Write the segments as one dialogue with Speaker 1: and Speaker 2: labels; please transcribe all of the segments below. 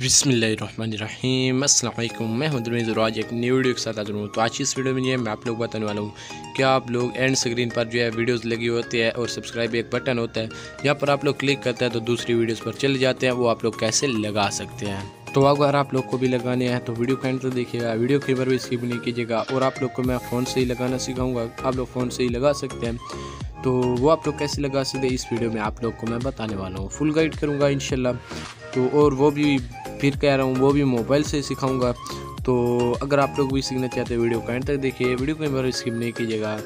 Speaker 1: बिसमीम अल्लाम मैं हूँ आज एक न्यू वीडियो के साथ हाजिर हूँ। तो आज इस वीडियो में जो है मैं आप लोग बताने वाला हूँ कि आप लोग एंड स्क्रीन पर जो है वीडियोस लगी होती है और सब्सक्राइब एक बटन होता है, यहाँ पर आप लोग क्लिक करते हैं तो दूसरी वीडियोस पर चले जाते हैं, वो आप लोग कैसे लगा सकते हैं। तो अगर आप लोग को भी लगाने हैं तो वीडियो का एंड तो देखिएगा, वीडियो की बार भी स्किप नहीं कीजिएगा और आप लोग को मैं फ़ोन से ही लगाना सिखाऊँगा, आप लोग फ़ोन से ही लगा सकते हैं। तो वो आप लोग कैसे लगा सकते हैं इस वीडियो में आप लोग को मैं बताने वाला हूँ। फुल गाइड करूँगा इन तो और वो भी फिर कह रहा हूँ, वो भी मोबाइल से सिखाऊँगा। तो अगर आप लोग भी सीखना चाहते हैं वीडियो को एंड तक देखिए, वीडियो को बार स्किप नहीं कीजिएगा।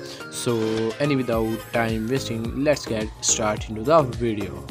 Speaker 1: So any without time wasting let's get start in the video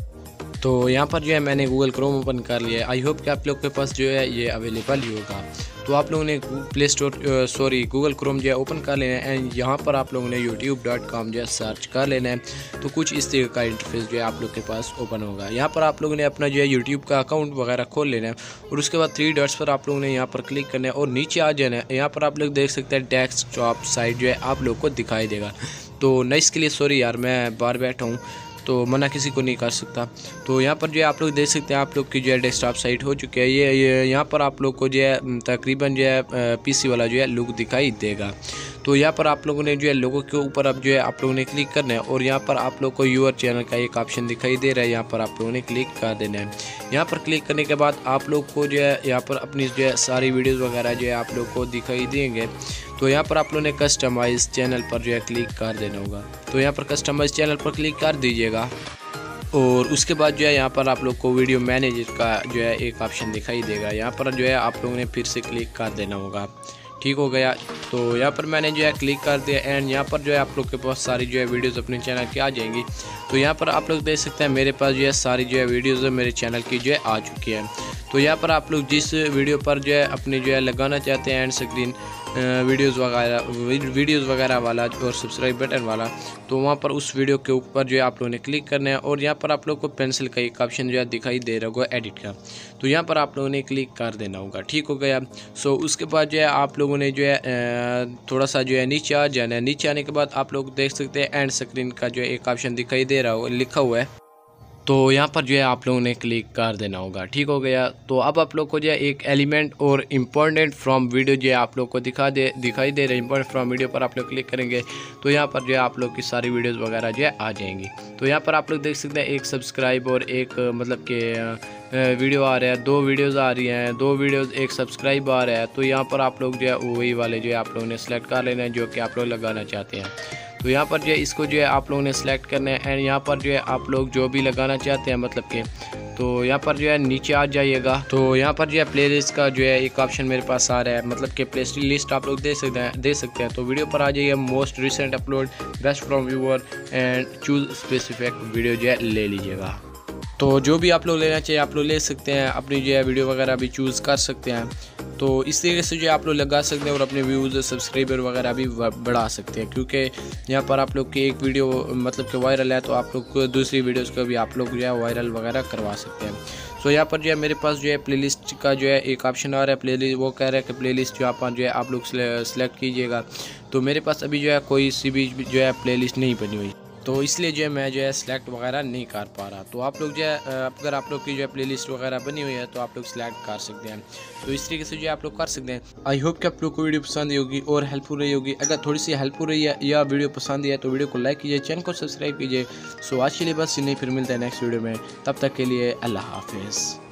Speaker 1: तो यहाँ पर जो है मैंने गूगल क्रोम ओपन कर लिया है। आई होप कि आप लोग के पास जो है ये अवेलेबल ही होगा। तो आप लोगों ने play store sorry Google Chrome जो है ओपन कर लेना है एंड यहाँ पर आप लोगों ने यूट्यूब डॉट कॉम जो है सर्च कर लेना है। तो कुछ इस तरीके का इंटरफेस जो है आप लोग के पास ओपन होगा। यहाँ पर आप लोगों ने अपना जो है यूट्यूब का अकाउंट वगैरह खोल लेना है और उसके बाद थ्री डॉट्स पर आप लोगों ने यहाँ पर क्लिक करना है और नीचे आ जाना है। यहाँ पर आप लोग देख सकते हैं डेस्कटॉप साइट जो है आप लोग को दिखाई देगा। तो नई इसके लिए सॉरी यार, मैं बाहर बैठा हूँ। तो मना किसी को नहीं कर सकता। तो यहाँ पर जो है आप लोग देख सकते हैं आप लोग की जो है डेस्कटॉप साइट हो चुकी है। ये, यहाँ पर आप लोग को जो है तकरीबन जो है पीसी वाला जो है लुक दिखाई देगा। तो यहाँ पर आप लोगों ने जो है, लोगों के ऊपर अब जो है, आप लोगों ने क्लिक करना है और यहाँ पर आप लोग को यूर चैनल का एक ऑप्शन दिखाई दे रहा है। यहाँ पर आप लोगों ने क्लिक कर देना है। यहाँ पर क्लिक करने के बाद आप लोग को जो है, यहाँ पर अपनी जो है, सारी वीडियोज़ वगैरह जो है, आप लोग को दिखाई देंगे। तो यहाँ पर आप लोगों ने कस्टमाइज चैनल पर जो है क्लिक कर देना होगा। तो यहाँ पर कस्टमाइज चैनल पर क्लिक कर दीजिएगा। और उसके बाद जो है, यहाँ पर आप लोग को वीडियो मैनेजर का जो है, एक ऑप्शन दिखाई देगा। यहाँ पर जो है, आप लोगों ने फिर से क्लिक कर देना होगा। ठीक हो गया। तो यहाँ पर मैंने जो है क्लिक कर दिया एंड यहाँ पर जो है आप लोग के पास सारी जो है वीडियोस अपने चैनल की आ जाएँगी। तो यहाँ पर आप लोग देख सकते हैं मेरे पास जो है सारी जो है वीडियोस मेरे चैनल की जो है आ चुकी है। तो यहाँ पर आप लोग जिस वीडियो पर जो है अपनी जो है लगाना चाहते हैं एंड स्क्रीन वीडियोस वगैरह वीडियोस वगैरह वाला और सब्सक्राइब बटन वाला तो वहाँ पर उस वीडियो के ऊपर जो है आप लोगों ने क्लिक करना है और यहाँ पर आप लोग को पेंसिल का एक ऑप्शन जो है दिखाई दे रहा होगा एडिट का। तो यहाँ पर आप लोगों ने क्लिक कर देना होगा, ठीक हो गया। सो उसके बाद जो है आप लोगों ने जो है थोड़ा सा जो है नीचे आ जाना है। नीचे आने के बाद आप लोग देख सकते हैं एंड स्क्रीन का जो है एक ऑप्शन दिखाई दे रहा हो, लिखा हुआ है। तो यहाँ पर जो है आप लोगों ने क्लिक कर देना होगा। ठीक हो गया? तो अब आप लोग को जो है एक एलिमेंट और इम्पोर्टेंट फ्रॉम वीडियो जो है आप लोग को दिखा दे, दिखाई दे रहे है। इम्पोर्टेंट फ्रॉम वीडियो पर आप लोग क्लिक करेंगे तो यहाँ पर जो है आप लोग की सारी वीडियोज़ वगैरह जो है आ जाएँगी। तो यहाँ पर आप लोग देख सकते हैं एक सब्सक्राइब और एक मतलब कि वीडियो आ रहा है। दो वीडियोज़ आ रही हैं, दो वीडियोज़ एक सब्सक्राइब आ रहा है। तो यहाँ पर आप लोग जो है वही वाले जो है आप लोगों ने सेलेक्ट कर लेना है, जो कि आप लोग लगाना चाहते हैं। तो यहाँ पर जो है, इसको जो है आप लोगों ने सेलेक्ट करना है एंड यहाँ पर जो है, आप लोग जो भी लगाना चाहते हैं मतलब कि तो यहाँ पर जो है, नीचे आ जाइएगा। तो यहाँ पर जो है प्ले लिस्ट का जो है, एक ऑप्शन मेरे पास आ रहा है मतलब कि प्ले लिस्ट आप लोग दे सकते हैं, दे सकते हैं। तो वीडियो पर आ जाइए most recent upload best from viewer and choose specific video जो है, ले लीजिएगा। तो जो भी आप लोग लेना चाहिए आप लोग ले सकते हैं, अपनी जो है वीडियो वगैरह भी चूज़ कर सकते हैं। तो इस तरीके से जो आप लोग लगा सकते हैं और अपने व्यूज़ सब्सक्राइबर वगैरह भी बढ़ा सकते हैं, क्योंकि यहाँ पर आप लोग की एक वीडियो मतलब कि वायरल है तो आप लोग दूसरी वीडियोज़ को भी आप लोग जो है वायरल वगैरह करवा सकते हैं। सो यहाँ पर जो है मेरे पास जो है प्लेलिस्ट का जो है एक ऑप्शन आ रहा है प्ले वो कह रहा है कि प्लेलिस्ट जो आप जो है, आप लोग सेलेक्ट कीजिएगा। तो मेरे पास अभी जो है कोई सी भी जो है प्लेलिस्ट नहीं बनी हुई। तो इसलिए जो है मैं जो है सिलेक्ट वगैरह नहीं कर पा रहा। तो आप लोग जो है अगर आप लोग की जो है प्लेलिस्ट वगैरह बनी हुई है तो आप लोग सिलेक्ट कर सकते हैं। तो इस तरीके से जो है आप लोग कर सकते हैं। आई होप कि आप लोग को वीडियो पसंद होगी और हेल्पफुल रही होगी। अगर थोड़ी सी हेल्पफुल रही है या वीडियो पसंद है तो वीडियो को लाइक कीजिए चैनल को सब्सक्राइब कीजिए। सो आज के लिए बस नहीं फिर मिलता है नेक्स्ट वीडियो में। तब तक के लिए अल्लाह हाफिज़।